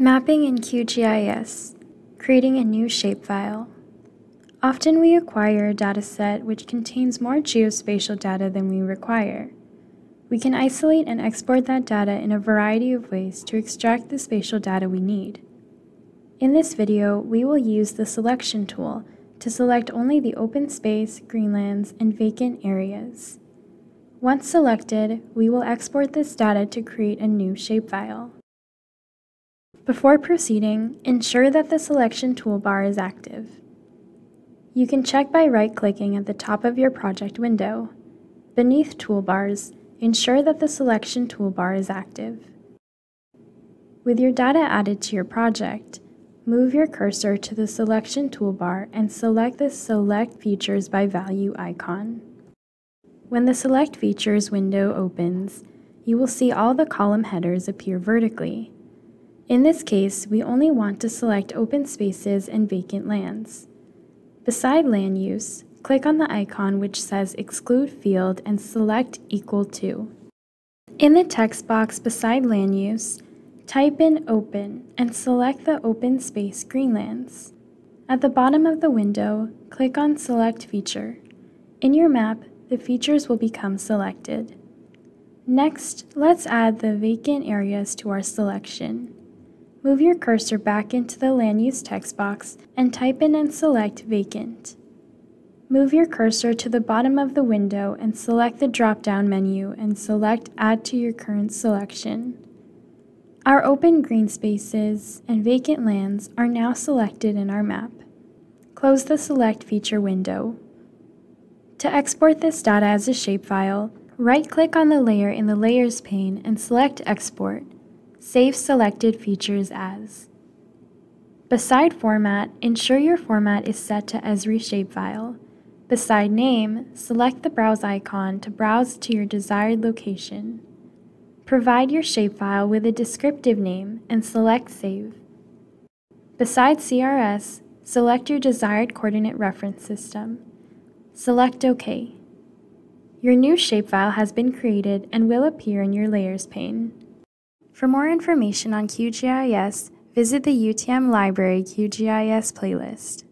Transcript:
Mapping in QGIS, creating a new shapefile. Often we acquire a dataset which contains more geospatial data than we require. We can isolate and export that data in a variety of ways to extract the spatial data we need. In this video, we will use the selection tool to select only the open space, greenlands, and vacant areas. Once selected, we will export this data to create a new shapefile. Before proceeding, ensure that the selection toolbar is active. You can check by right-clicking at the top of your project window. Beneath Toolbars, ensure that the selection toolbar is active. With your data added to your project, move your cursor to the selection toolbar and select the Select Features by Value icon. When the Select Features window opens, you will see all the column headers appear vertically. In this case, we only want to select open spaces and vacant lands. Beside land use, click on the icon which says Exclude Field and select Equal to. In the text box beside land use, type in Open and select the open space Greenlands. At the bottom of the window, click on Select Feature. In your map, the features will become selected. Next, let's add the vacant areas to our selection. Move your cursor back into the land use text box and type in and select vacant. Move your cursor to the bottom of the window and select the drop-down menu and select Add to your current selection. Our open green spaces and vacant lands are now selected in our map. Close the Select feature window. To export this data as a shapefile, right-click on the layer in the Layers pane and select Export Save selected features as. Beside Format, ensure your format is set to Esri shapefile. Beside Name, select the Browse icon to browse to your desired location. Provide your shapefile with a descriptive name and select Save. Beside CRS, select your desired coordinate reference system. Select OK. Your new shapefile has been created and will appear in your Layers pane. For more information on QGIS, visit the UTM Library QGIS playlist.